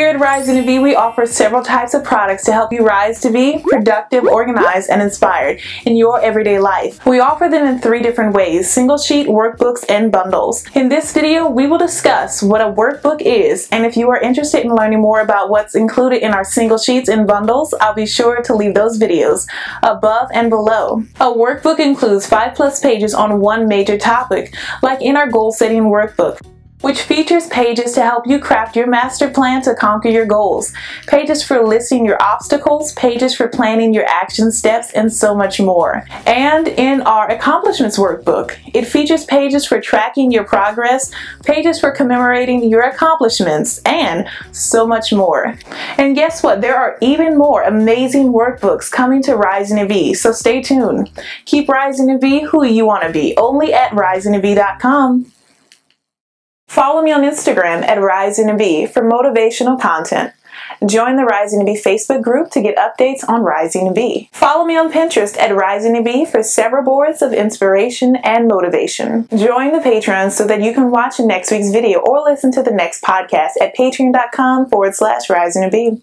Here at Rise to Be, we offer several types of products to help you rise to be productive, organized, and inspired in your everyday life. We offer them in three different ways, single sheet, workbooks, and bundles. In this video, we will discuss what a workbook is, and if you are interested in learning more about what's included in our single sheets and bundles, I'll be sure to leave those videos above and below. A workbook includes 5 plus pages on one major topic, like in our goal setting workbook which features pages to help you craft your master plan to conquer your goals, pages for listing your obstacles, pages for planning your action steps, and so much more. And in our accomplishments workbook, it features pages for tracking your progress, pages for commemorating your accomplishments, and so much more. And guess what? There are even more amazing workbooks coming to Rising and Be, so stay tuned. Keep rising be who you want to be, only at risingtobe.com. Follow me on Instagram at Rising to Be for motivational content. Join the Rising to Be Facebook group to get updates on Rising to Be. Follow me on Pinterest at Rising to Be for several boards of inspiration and motivation. Join the Patreon so that you can watch next week's video or listen to the next podcast at patreon.com forward slash Rising to Be.